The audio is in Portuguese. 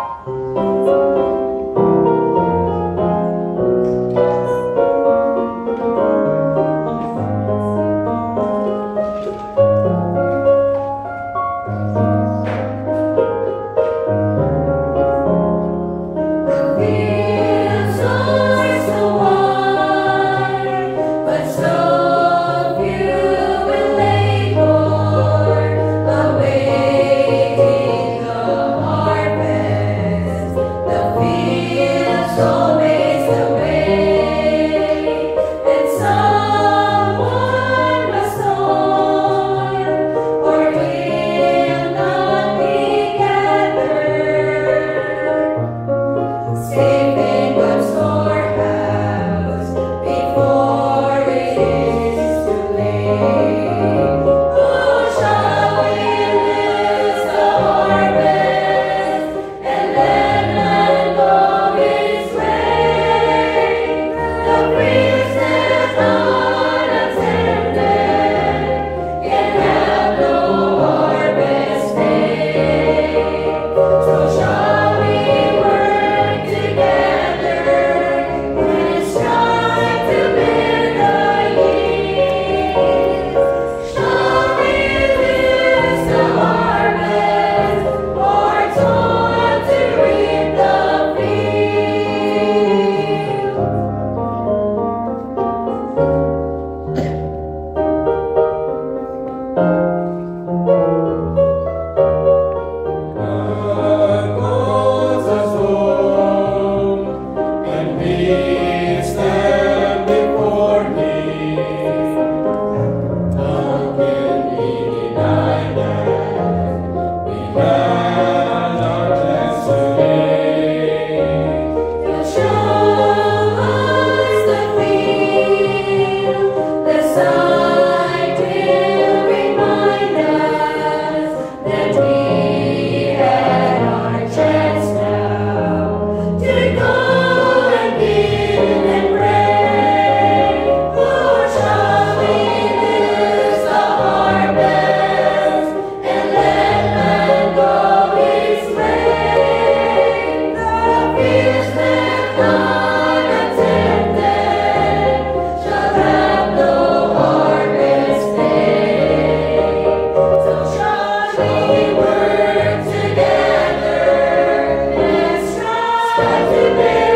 Música Amen.